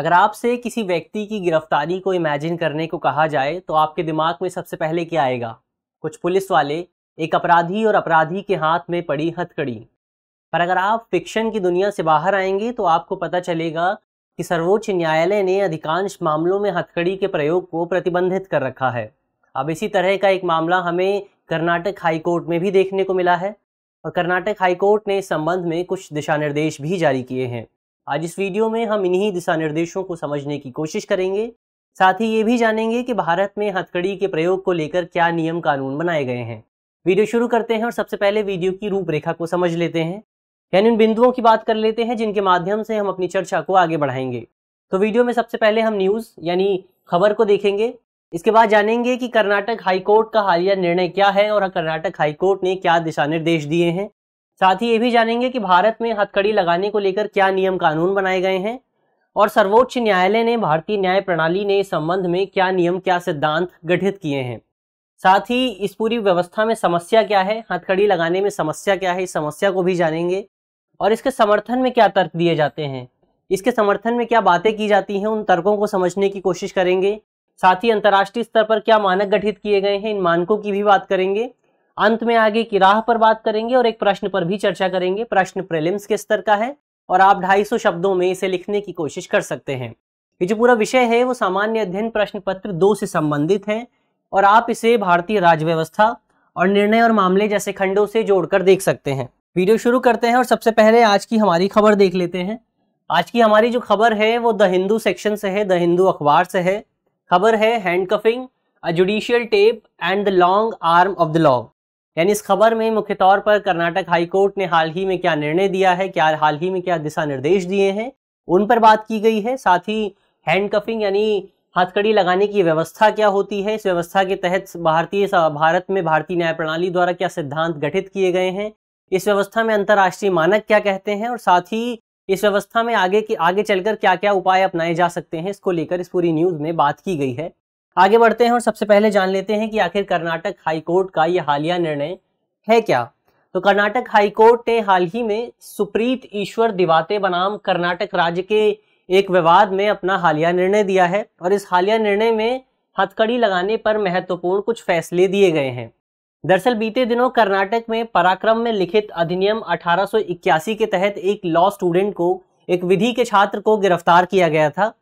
अगर आपसे किसी व्यक्ति की गिरफ्तारी को इमेजिन करने को कहा जाए तो आपके दिमाग में सबसे पहले क्या आएगा? कुछ पुलिस वाले एक अपराधी और अपराधी के हाथ में पड़ी हथकड़ी। पर अगर आप फिक्शन की दुनिया से बाहर आएँगे तो आपको पता चलेगा कि सर्वोच्च न्यायालय ने अधिकांश मामलों में हथकड़ी के प्रयोग को प्रतिबंधित कर रखा है। अब इसी तरह का एक मामला हमें कर्नाटक हाईकोर्ट में भी देखने को मिला है। और कर्नाटक हाईकोर्ट ने इस संबंध में कुछ दिशा निर्देश भी जारी किए हैं। आज इस वीडियो में हम इन्हीं दिशा निर्देशों को समझने की कोशिश करेंगे। साथ ही ये भी जानेंगे कि भारत में हथकड़ी के प्रयोग को लेकर क्या नियम कानून बनाए गए हैं। वीडियो शुरू करते हैं और सबसे पहले वीडियो की रूपरेखा को समझ लेते हैं। यानी उन बिंदुओं की बात कर लेते हैं जिनके माध्यम से हम अपनी चर्चा को आगे बढ़ाएँगे। तो वीडियो में सबसे पहले हम न्यूज़, यानी खबर को देखेंगे। इसके बाद जानेंगे कि कर्नाटक हाईकोर्ट का हालिया निर्णय क्या है और कर्नाटक हाईकोर्ट ने क्या दिशा निर्देश दिए हैं। साथ ही ये भी जानेंगे कि भारत में हथकड़ी लगाने को लेकर क्या नियम कानून बनाए गए हैं और सर्वोच्च न्यायालय ने भारतीय न्याय प्रणाली ने इस संबंध में क्या नियम, क्या सिद्धांत गठित किए हैं। साथ ही इस पूरी व्यवस्था में समस्या क्या है, हथकड़ी लगाने में समस्या क्या है, इस समस्या को भी जानेंगे और इसके समर्थन में क्या तर्क दिए जाते हैं। इसके समर्थन में क्या बातें की जाती हैं, उन तर्कों को समझने की कोशिश करेंगे। साथ ही अंतर्राष्ट्रीय स्तर पर क्या मानक गठित किए गए हैं, इन मानकों की भी बात करेंगे। अंत में आगे की राह पर बात करेंगे और एक प्रश्न पर भी चर्चा करेंगे। प्रश्न प्रेलिम्स के स्तर का है और आप 250 शब्दों में इसे लिखने की कोशिश कर सकते हैं। ये जो पूरा विषय है, वो सामान्य अध्ययन प्रश्न पत्र दो से संबंधित है और आप इसे भारतीय राज्य व्यवस्था और निर्णय और मामले जैसे खंडों से जोड़कर देख सकते हैं। वीडियो शुरू करते हैं और सबसे पहले आज की हमारी खबर देख लेते हैं। आज की हमारी जो खबर है, वो द हिंदू सेक्शन से है, द हिंदू अखबार से है। खबर है handcuffing, a judicial tape and the long arm of the law. यानी इस खबर में मुख्य तौर पर कर्नाटक हाईकोर्ट ने हाल ही में क्या निर्णय दिया है, क्या हाल ही में क्या दिशा निर्देश दिए हैं, उन पर बात की गई है। साथ ही हैंड कफिंग यानी हथकड़ी लगाने की व्यवस्था क्या होती है, इस व्यवस्था के तहत भारतीय भारत में भारतीय न्याय प्रणाली द्वारा क्या सिद्धांत गठित किए गए हैं, इस व्यवस्था में अंतर्राष्ट्रीय मानक क्या कहते हैं और साथ ही इस व्यवस्था में आगे की, आगे चलकर क्या क्या उपाय अपनाए जा सकते हैं, इसको लेकर इस पूरी न्यूज़ में बात की गई है। आगे बढ़ते हैं और सबसे पहले जान लेते हैं कि आखिर कर्नाटक हाईकोर्ट का यह हालिया निर्णय है क्या? तो कर्नाटक हाईकोर्ट ने हाल ही में सुप्रीत ईश्वर दिवाते बनाम कर्नाटक राज्य के एक विवाद में अपना हालिया निर्णय दिया है और इस हालिया निर्णय में हथकड़ी लगाने पर महत्वपूर्ण कुछ फैसले दिए गए हैं। दरअसल बीते दिनों कर्नाटक में पराक्रम में लिखित अधिनियम 1881 के तहत एक लॉ स्टूडेंट को, एक विधि के छात्र को गिरफ़्तार किया गया था।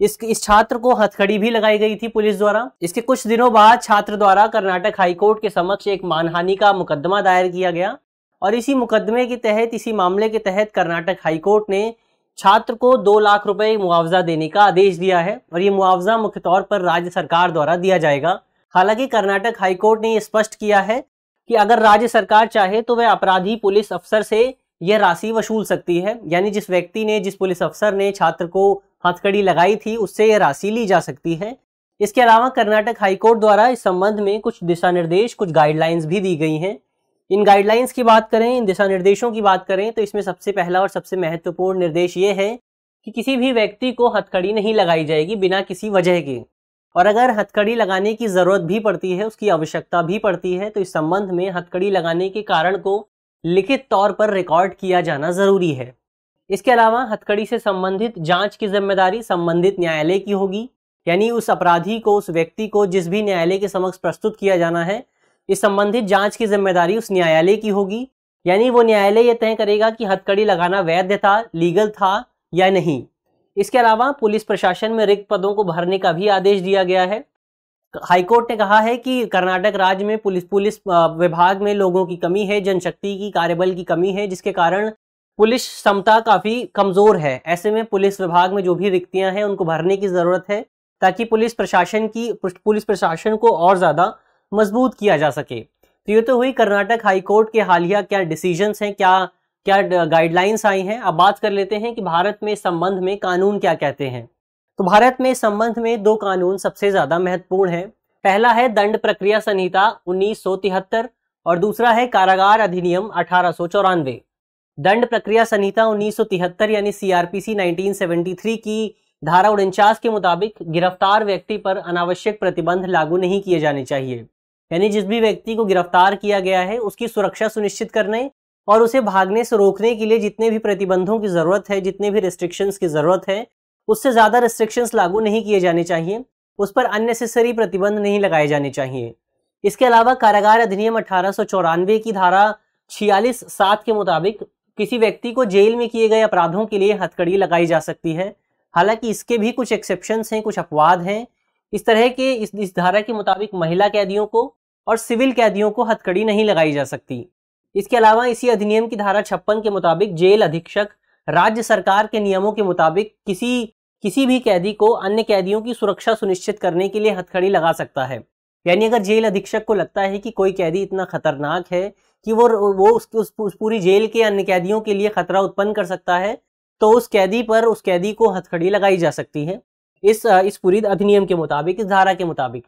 इस इस छात्र को हथकड़ी भी लगाई गई थी पुलिस द्वारा। इसके कुछ दिनों बाद छात्र द्वारा कर्नाटक हाईकोर्ट के समक्ष एक मानहानि का मुकदमा दायर किया गया और इसी मुकदमे के तहत, इसी मामले के तहत कर्नाटक हाईकोर्ट ने छात्र को दो लाख रुपए मुआवजा देने का आदेश दिया है और ये मुआवजा मुख्य तौर पर राज्य सरकार द्वारा दिया जाएगा। हालाँकि कर्नाटक हाईकोर्ट ने स्पष्ट किया है कि अगर राज्य सरकार चाहे तो वह अपराधी पुलिस अफसर से यह राशि वसूल सकती है, यानी जिस व्यक्ति ने, जिस पुलिस अफसर ने छात्र को हथकड़ी लगाई थी, उससे यह राशि ली जा सकती है। इसके अलावा कर्नाटक हाईकोर्ट द्वारा इस संबंध में कुछ दिशा निर्देश कुछ गाइडलाइंस भी दी गई हैं। इन गाइडलाइंस की बात करें, इन दिशा निर्देशों की बात करें तो इसमें सबसे पहला और सबसे महत्वपूर्ण निर्देश ये है कि किसी भी व्यक्ति को हथकड़ी नहीं लगाई जाएगी बिना किसी वजह के। और अगर हथकड़ी लगाने की ज़रूरत भी पड़ती है, उसकी आवश्यकता भी पड़ती है तो इस संबंध में हथकड़ी लगाने के कारण को लिखित तौर पर रिकॉर्ड किया जाना ज़रूरी है। इसके अलावा हथकड़ी से संबंधित जाँच की ज़िम्मेदारी संबंधित न्यायालय की होगी। यानी उस अपराधी को, उस व्यक्ति को जिस भी न्यायालय के समक्ष प्रस्तुत किया जाना है, इस संबंधित जाँच की ज़िम्मेदारी उस न्यायालय की होगी। यानी वो न्यायालय यह तय करेगा कि हथकड़ी लगाना वैध था लीगल था या नहीं। इसके अलावा पुलिस प्रशासन में रिक्त पदों को भरने का भी आदेश दिया गया है। हाईकोर्ट ने कहा है कि कर्नाटक राज्य में पुलिस पुलिस विभाग में लोगों की कमी है, जनशक्ति की, कार्यबल की कमी है, जिसके कारण पुलिस क्षमता काफ़ी कमज़ोर है। ऐसे में पुलिस विभाग में जो भी रिक्तियाँ हैं, उनको भरने की ज़रूरत है, ताकि पुलिस प्रशासन की, पुलिस प्रशासन को और ज़्यादा मज़बूत किया जा सके। तो ये तो हुई कर्नाटक हाईकोर्ट के हालिया क्या डिसीजंस हैं, क्या क्या गाइडलाइंस आई हैं? अब बात कर लेते हैं कि भारत में संबंध में कानून क्या कहते हैं। तो भारत में संबंध में दो कानून सबसे ज़्यादा महत्वपूर्ण है। पहला है दंड प्रक्रिया संहिता उन्नीस सौ तिहत्तर और दूसरा है कारागार अधिनियम अठारह सौ चौरानवे। दंड प्रक्रिया संहिता उन्नीस सौ तिहत्तर यानी सीआरपीसी 1973 की धारा उनचास के मुताबिक गिरफ़्तार व्यक्ति पर अनावश्यक प्रतिबंध लागू नहीं किए जाने चाहिए। यानी जिस भी व्यक्ति को गिरफ़्तार किया गया है, उसकी सुरक्षा सुनिश्चित करने और उसे भागने से रोकने के लिए जितने भी प्रतिबंधों की ज़रूरत है, जितने भी रिस्ट्रिक्शंस की ज़रूरत है, उससे ज़्यादा रिस्ट्रिक्शंस लागू नहीं किए जाने चाहिए। उस पर अननेसेसरी प्रतिबंध नहीं लगाए जाने चाहिए। इसके अलावा कारागार अधिनियम अठारह सौ चौरानवे की धारा छियालीस सात के मुताबिक किसी व्यक्ति को जेल में किए गए अपराधों के लिए हथकड़ी लगाई जा सकती है। हालाँकि इसके भी कुछ एक्सेप्शन हैं कुछ अपवाद हैं। इस तरह के इस, इस धारा के मुताबिक महिला कैदियों को और सिविल कैदियों को हथकड़ी नहीं लगाई जा सकती। इसके अलावा इसी अधिनियम की धारा छप्पन के मुताबिक जेल अधीक्षक राज्य सरकार के नियमों के मुताबिक किसी किसी भी कैदी को अन्य कैदियों की सुरक्षा सुनिश्चित करने के लिए हथकड़ी लगा सकता है। यानी अगर जेल अधीक्षक को लगता है कि कोई कैदी इतना खतरनाक है कि वो वो उस, उस, उस पूरी जेल के अन्य कैदियों के लिए खतरा उत्पन्न कर सकता है तो उस कैदी पर उस कैदी को हथकड़ी लगाई जा सकती है। इस इस पूरी अधिनियम के मुताबिक इस धारा के मुताबिक।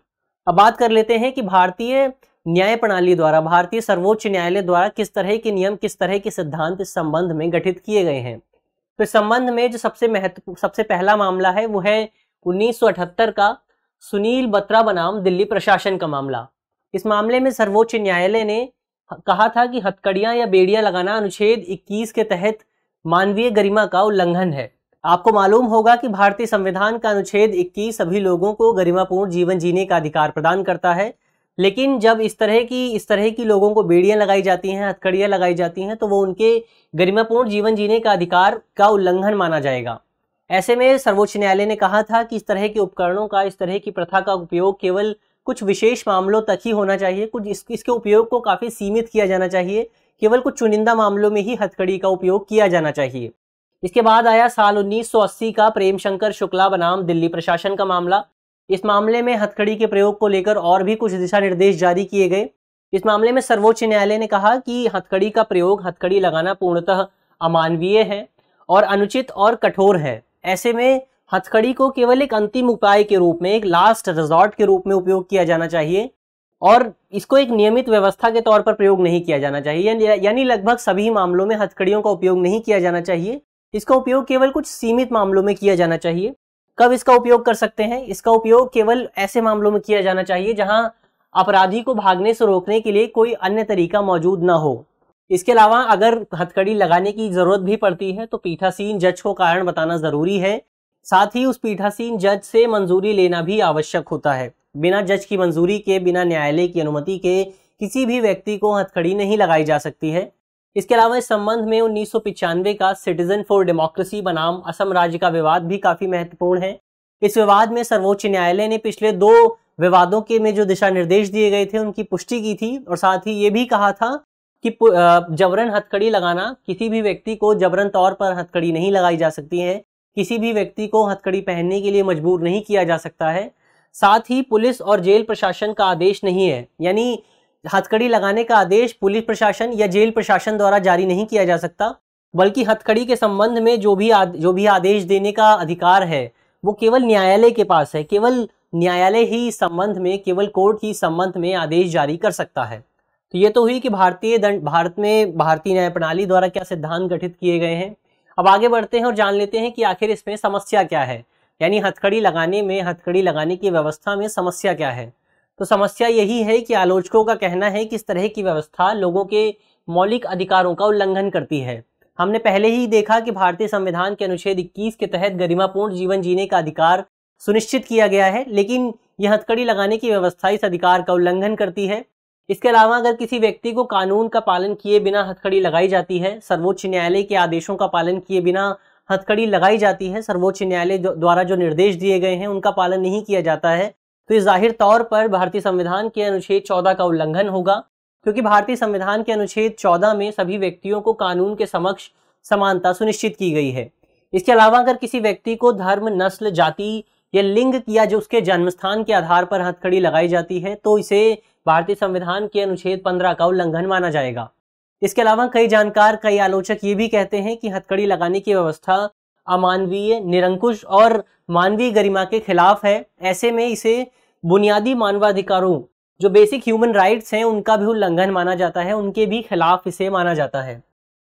अब बात कर लेते हैं कि भारतीय न्याय प्रणाली द्वारा भारतीय सर्वोच्च न्यायालय द्वारा किस तरह के नियम किस तरह के सिद्धांत इस संबंध में गठित किए गए हैं। तो इस संबंध में जो सबसे महत्व सबसे पहला मामला है वो है 1978 का सुनील बत्रा बनाम दिल्ली प्रशासन का मामला। इस मामले में सर्वोच्च न्यायालय ने कहा था कि हथकड़ियाँ या बेड़ियाँ लगाना अनुच्छेद 21 के तहत मानवीय गरिमा का उल्लंघन है। आपको मालूम होगा कि भारतीय संविधान का अनुच्छेद 21 सभी लोगों को गरिमापूर्ण जीवन जीने का अधिकार प्रदान करता है, लेकिन जब इस तरह की, इस तरह की लोगों को बेड़ियाँ लगाई जाती हैं, हथकड़ियाँ लगाई जाती हैं तो वो उनके गरिमापूर्ण जीवन जीने का अधिकार का उल्लंघन माना जाएगा। ऐसे में सर्वोच्च न्यायालय ने कहा था कि इस तरह के उपकरणों का, इस तरह की प्रथा का उपयोग केवल कुछ विशेष मामलों तक ही होना चाहिए कुछ इस, इसके उपयोग को काफ़ी सीमित किया जाना चाहिए केवल कुछ चुनिंदा मामलों में ही हथकड़ी का उपयोग किया जाना चाहिए। इसके बाद आया साल 1980 का प्रेम शंकर शुक्ला बनाम दिल्ली प्रशासन का मामला। इस मामले में हथकड़ी के प्रयोग को लेकर और भी कुछ दिशा निर्देश जारी किए गए। इस मामले में सर्वोच्च न्यायालय ने कहा कि हथकड़ी का प्रयोग हथकड़ी लगाना पूर्णतः अमानवीय है और अनुचित और कठोर है। ऐसे में हथकड़ी को केवल एक अंतिम उपाय के रूप में, एक लास्ट रिजॉर्ट के रूप में उपयोग किया जाना चाहिए और इसको एक नियमित व्यवस्था के तौर पर प्रयोग नहीं किया जाना चाहिए। यानी लगभग सभी मामलों में हथकड़ियों का उपयोग नहीं किया जाना चाहिए। इसका उपयोग केवल कुछ सीमित मामलों में किया जाना चाहिए। कब इसका उपयोग कर सकते हैं? इसका उपयोग केवल ऐसे मामलों में किया जाना चाहिए जहाँ अपराधी को भागने से रोकने के लिए कोई अन्य तरीका मौजूद ना हो। इसके अलावा अगर हथकड़ी लगाने की ज़रूरत भी पड़ती है तो पीठासीन जज को कारण बताना ज़रूरी है। साथ ही उस पीठासीन जज से मंजूरी लेना भी आवश्यक होता है। बिना जज की मंजूरी के, बिना न्यायालय की अनुमति के किसी भी व्यक्ति को हथकड़ी नहीं लगाई जा सकती है। इसके अलावा इस संबंध में उन्नीस का सिटीजन फॉर डेमोक्रेसी बनाम असम राज्य का विवाद भी काफ़ी महत्वपूर्ण है। इस विवाद में सर्वोच्च न्यायालय ने पिछले दो विवादों के में जो दिशा निर्देश दिए गए थे, उनकी पुष्टि की थी और साथ ही ये भी कहा था कि जबरन हथकड़ी लगाना किसी भी व्यक्ति को जबरन तौर पर हथकड़ी नहीं लगाई जा सकती है। किसी भी व्यक्ति को हथकड़ी पहनने के लिए मजबूर नहीं किया जा सकता है। साथ ही पुलिस और जेल प्रशासन का आदेश नहीं है। यानी हथकड़ी लगाने का आदेश पुलिस प्रशासन या जेल प्रशासन द्वारा जारी नहीं किया जा सकता। बल्कि हथकड़ी के संबंध में जो भी आद, जो भी आदेश देने का अधिकार है वो केवल न्यायालय के पास है। केवल न्यायालय ही संबंध में केवल कोर्ट ही संबंध में आदेश जारी कर सकता है। तो ये तो हुई कि भारतीय दंड भारत में भारतीय न्याय प्रणाली द्वारा क्या सिद्धांत गठित किए गए हैं? अब आगे बढ़ते हैं और जान लेते हैं कि आखिर इसमें समस्या क्या है। यानी हथकड़ी लगाने में, हथकड़ी लगाने की व्यवस्था में समस्या क्या है? तो समस्या यही है कि आलोचकों का कहना है कि इस तरह की व्यवस्था लोगों के मौलिक अधिकारों का उल्लंघन करती है। हमने पहले ही देखा कि भारतीय संविधान के अनुच्छेद 21 के तहत गरिमापूर्ण जीवन जीने का अधिकार सुनिश्चित किया गया है, लेकिन यह हथकड़ी लगाने की व्यवस्था इस अधिकार का उल्लंघन करती है। इसके अलावा अगर किसी व्यक्ति को कानून का पालन किए बिना हथकड़ी लगाई जाती है, सर्वोच्च न्यायालय के आदेशों का पालन किए बिना हथकड़ी लगाई जाती है, सर्वोच्च न्यायालय द्वारा जो निर्देश दिए गए हैं, उनका पालन नहीं किया जाता है तो ये ज़ाहिर तौर पर भारतीय संविधान के अनुच्छेद 14 का उल्लंघन होगा, क्योंकि भारतीय संविधान के अनुच्छेद 14 में सभी व्यक्तियों को कानून के समक्ष समानता सुनिश्चित की गई है। इसके अलावा अगर किसी व्यक्ति को धर्म, नस्ल, जाति या लिंग या जो उसके जन्म स्थान के आधार पर हथकड़ी लगाई जाती है तो इसे भारतीय संविधान के अनुच्छेद 15 का उल्लंघन माना जाएगा। इसके अलावा कई जानकार, कई आलोचक ये भी कहते हैं कि हथकड़ी लगाने की व्यवस्था अमानवीय, निरंकुश और मानवीय गरिमा के खिलाफ है। ऐसे में इसे बुनियादी मानवाधिकारों, जो बेसिक ह्यूमन राइट्स हैं, उनका भी उल्लंघन माना जाता है। उनके भी खिलाफ इसे माना जाता है।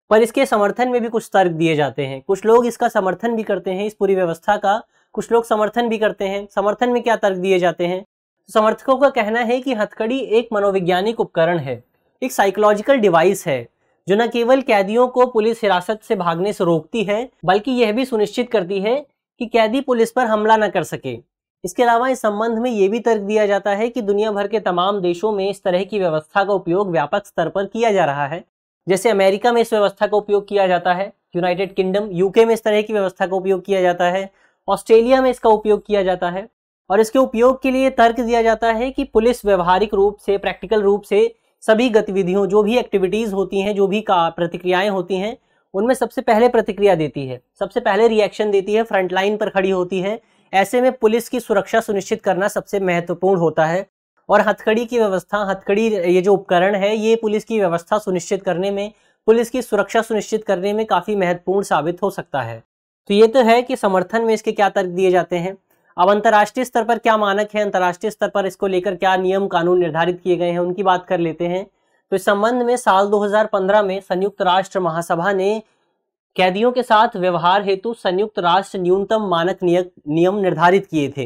पर इसके समर्थन में भी कुछ तर्क दिए जाते हैं। कुछ लोग इसका समर्थन भी करते हैं, इस पूरी व्यवस्था का कुछ लोग समर्थन भी करते हैं। समर्थन में क्या तर्क दिए जाते हैं? समर्थकों का कहना है कि हथकड़ी एक मनोवैज्ञानिक उपकरण है, एक साइकोलॉजिकल डिवाइस है, जो न केवल कैदियों को पुलिस हिरासत से भागने से रोकती है, बल्कि यह भी सुनिश्चित करती है कि कैदी पुलिस पर हमला न कर सके। इसके अलावा इस संबंध में ये भी तर्क दिया जाता है कि दुनिया भर के तमाम देशों में इस तरह की व्यवस्था का उपयोग व्यापक स्तर पर किया जा रहा है। जैसे अमेरिका में इस व्यवस्था का उपयोग किया जाता है, यूनाइटेड किंगडम, यूके में इस तरह की व्यवस्था का उपयोग किया जाता है, ऑस्ट्रेलिया में इसका उपयोग किया जाता है। और इसके उपयोग के लिए तर्क दिया जाता है कि पुलिस व्यवहारिक रूप से प्रैक्टिकल रूप से सभी गतिविधियों, जो भी एक्टिविटीज़ होती हैं, जो भी का, प्रतिक्रियाएँ होती हैं, उनमें सबसे पहले प्रतिक्रिया देती है। सबसे पहले रिएक्शन देती है फ्रंट लाइन पर खड़ी होती है। ऐसे में पुलिस की सुरक्षा सुनिश्चित करना सबसे महत्वपूर्ण होता है। और हथकड़ी की व्यवस्था, हथकड़ी, ये जो उपकरण है, ये पुलिस की व्यवस्था सुनिश्चित करने में, पुलिस की सुरक्षा सुनिश्चित करने में काफ़ी महत्वपूर्ण साबित हो सकता है। तो ये तो है कि समर्थन में इसके क्या तर्क दिए जाते हैं। अब अंतर्राष्ट्रीय स्तर पर क्या मानक है? अंतर्राष्ट्रीय स्तर पर इसको लेकर क्या नियम कानून निर्धारित किए गए हैं? उनकी बात कर लेते हैं। तो इस संबंध में साल 2015 में संयुक्त राष्ट्र महासभा ने कैदियों के साथ व्यवहार हेतु संयुक्त राष्ट्र न्यूनतम मानक नियम निर्धारित किए थे।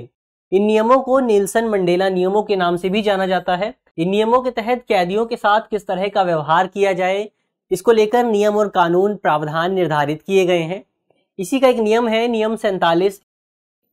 इन नियमों को नीलसन मंडेला नियमों के नाम से भी जाना जाता है। इन नियमों के तहत कैदियों के साथ किस तरह का व्यवहार किया जाए, इसको लेकर नियम और कानून प्रावधान निर्धारित किए गए हैं। इसी का एक नियम है, नियम सैंतालीस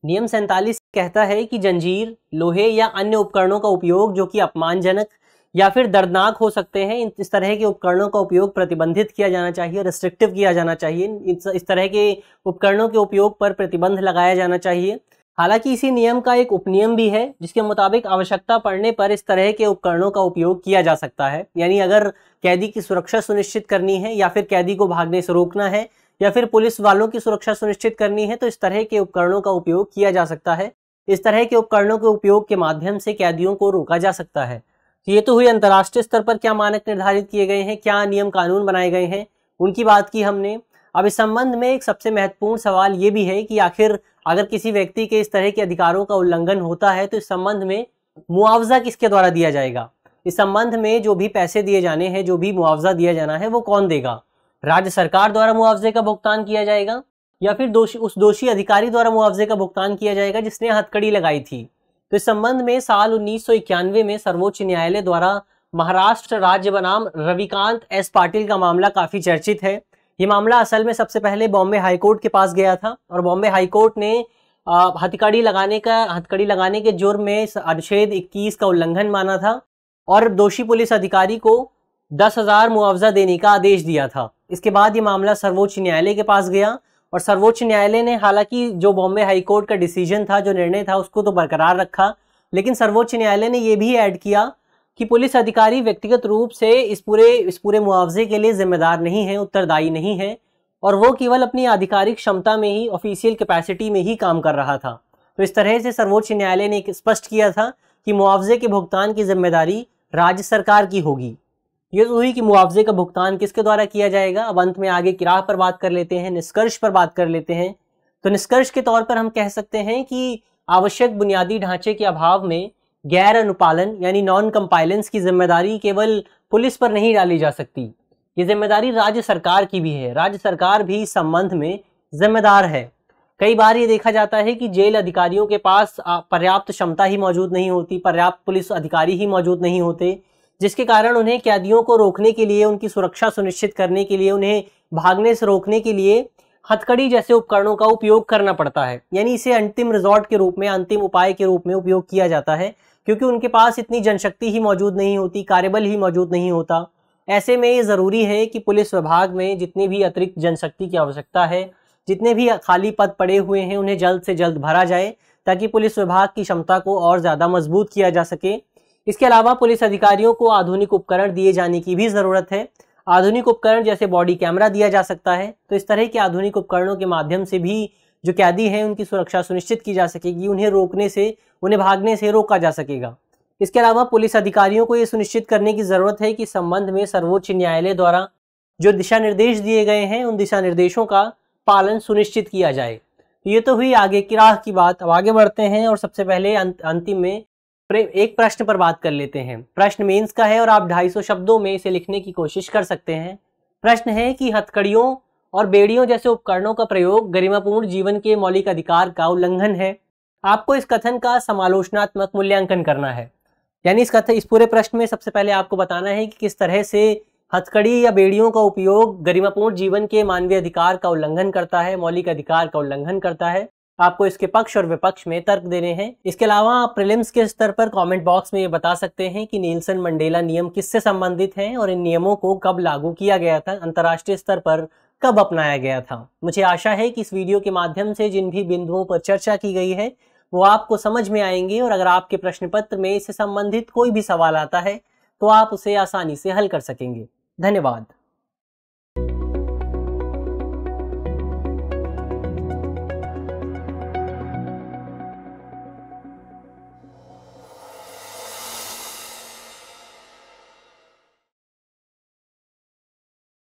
नियम सैंतालीस कहता है कि जंजीर, लोहे या अन्य उपकरणों का उपयोग जो कि अपमानजनक या फिर दर्दनाक हो सकते हैं इस तरह के उपकरणों का उपयोग प्रतिबंधित किया जाना चाहिए रिस्ट्रिक्टिव किया जाना चाहिए। इस तरह के उपकरणों के उपयोग पर प्रतिबंध लगाया जाना चाहिए। हालाँकि इसी नियम का एक उपनियम भी है, जिसके मुताबिक आवश्यकता पड़ने पर इस तरह के उपकरणों का उपयोग किया जा सकता है। यानी अगर कैदी की सुरक्षा सुनिश्चित करनी है या फिर कैदी को भागने से रोकना है या फिर पुलिस वालों की सुरक्षा सुनिश्चित करनी है तो इस तरह के उपकरणों का उपयोग किया जा सकता है। इस तरह के उपकरणों के उपयोग के माध्यम से कैदियों को रोका जा सकता है। तो ये तो हुई अंतर्राष्ट्रीय स्तर पर क्या मानक निर्धारित किए गए हैं, क्या नियम कानून बनाए गए हैं, उनकी बात की हमने। अब इस संबंध में एक सबसे महत्वपूर्ण सवाल ये भी है कि आखिर अगर किसी व्यक्ति के इस तरह के अधिकारों का उल्लंघन होता है तो इस संबंध में मुआवजा किसके द्वारा दिया जाएगा? इस संबंध में जो भी पैसे दिए जाने हैं, जो भी मुआवजा दिया जाना है, वो कौन देगा? राज्य सरकार द्वारा मुआवजे का भुगतान किया जाएगा, या फिर दोषी, उस दोषी अधिकारी द्वारा मुआवजे का भुगतान किया जाएगा जिसने हथकड़ी लगाई थी। तो इस संबंध में साल उन्नीस सौ इक्यानवे में सर्वोच्च न्यायालय द्वारा महाराष्ट्र राज्य बनाम रविकांत एस पाटिल का मामला काफ़ी चर्चित है। ये मामला असल में सबसे पहले बॉम्बे हाईकोर्ट के पास गया था, और बॉम्बे हाईकोर्ट ने हथकड़ी लगाने का, हथकड़ी लगाने के जुर्म में अनुच्छेद 21 का उल्लंघन माना था, और दोषी पुलिस अधिकारी को दस हज़ार मुआवजा देने का आदेश दिया था। इसके बाद ये मामला सर्वोच्च न्यायालय के पास गया और सर्वोच्च न्यायालय ने हालाँकि जो बॉम्बे हाईकोर्ट का डिसीज़न था, जो निर्णय था, उसको तो बरकरार रखा। लेकिन सर्वोच्च न्यायालय ने यह भी ऐड किया कि पुलिस अधिकारी व्यक्तिगत रूप से इस पूरे इस पूरे मुआवजे के लिए जिम्मेदार नहीं है, उत्तरदायी नहीं है और वो केवल अपनी आधिकारिक क्षमता में ही ऑफिशियल कैपेसिटी में ही काम कर रहा था। तो इस तरह से सर्वोच्च न्यायालय ने स्पष्ट किया था कि मुआवजे के भुगतान की ज़िम्मेदारी राज्य सरकार की होगी। ये तो हुई कि मुआवजे का भुगतान किसके द्वारा किया जाएगा? अब अंत में आगे किराह पर बात कर लेते हैं, निष्कर्ष पर बात कर लेते हैं। तो निष्कर्ष के तौर पर हम कह सकते हैं कि आवश्यक बुनियादी ढांचे के अभाव में गैर अनुपालन यानी नॉन कंपाइलेंस की ज़िम्मेदारी केवल पुलिस पर नहीं डाली जा सकती। ये ज़िम्मेदारी राज्य सरकार की भी है। राज्य सरकार भी इस संबंध में जिम्मेदार है। कई बार ये देखा जाता है कि जेल अधिकारियों के पास पर्याप्त क्षमता ही मौजूद नहीं होती, पर्याप्त पुलिस अधिकारी ही मौजूद नहीं होते। जिसके कारण उन्हें कैदियों को रोकने के लिए, उनकी सुरक्षा सुनिश्चित करने के लिए, उन्हें भागने से रोकने के लिए हथकड़ी जैसे उपकरणों का उपयोग करना पड़ता है। यानी इसे अंतिम रिजॉर्ट के रूप में, अंतिम उपाय के रूप में उपयोग किया जाता है, क्योंकि उनके पास इतनी जनशक्ति ही मौजूद नहीं होती, कार्यबल ही मौजूद नहीं होता। ऐसे में ये ज़रूरी है कि पुलिस विभाग में जितनी भी अतिरिक्त जनशक्ति की आवश्यकता है, जितने भी खाली पद पड़े हुए हैं, उन्हें जल्द से जल्द भरा जाए, ताकि पुलिस विभाग की क्षमता को और ज़्यादा मज़बूत किया जा सके। इसके अलावा पुलिस अधिकारियों को आधुनिक उपकरण दिए जाने की भी ज़रूरत है। आधुनिक उपकरण जैसे बॉडी कैमरा दिया जा सकता है। तो इस तरह के आधुनिक उपकरणों के माध्यम से भी जो कैदी हैं, उनकी सुरक्षा सुनिश्चित की जा सकेगी, उन्हें रोकने से, उन्हें भागने से रोका जा सकेगा। इसके अलावा पुलिस अधिकारियों को ये सुनिश्चित करने की ज़रूरत है कि संबंध में सर्वोच्च न्यायालय द्वारा जो दिशा निर्देश दिए गए हैं, उन दिशा निर्देशों का पालन सुनिश्चित किया जाए। ये तो हुई आगे की राह की बात। अब आगे बढ़ते हैं और सबसे पहले अंतिम में एक प्रश्न पर बात कर लेते हैं। प्रश्न मेंस का है और आप 250 शब्दों में इसे लिखने की कोशिश कर सकते हैं। प्रश्न है कि हथकड़ियों और बेड़ियों जैसे उपकरणों का प्रयोग गरिमापूर्ण जीवन के मौलिक अधिकार का उल्लंघन है। आपको इस कथन का समालोचनात्मक मूल्यांकन करना है। यानी इस कथन इस पूरे प्रश्न में सबसे पहले आपको बताना है कि किस तरह से हथकड़ी या बेड़ियों का उपयोग गरिमापूर्ण जीवन के मानवीय अधिकार का उल्लंघन करता है, मौलिक अधिकार का उल्लंघन करता है। आपको इसके पक्ष और विपक्ष में तर्क देने हैं। इसके अलावा आप प्रिलिम्स के स्तर पर कमेंट बॉक्स में ये बता सकते हैं कि नीलसन मंडेला नियम किससे संबंधित हैं और इन नियमों को कब लागू किया गया था, अंतर्राष्ट्रीय स्तर पर कब अपनाया गया था। मुझे आशा है कि इस वीडियो के माध्यम से जिन भी बिंदुओं पर चर्चा की गई है, वो आपको समझ में आएँगे और अगर आपके प्रश्न पत्र में इससे संबंधित कोई भी सवाल आता है तो आप उसे आसानी से हल कर सकेंगे। धन्यवाद।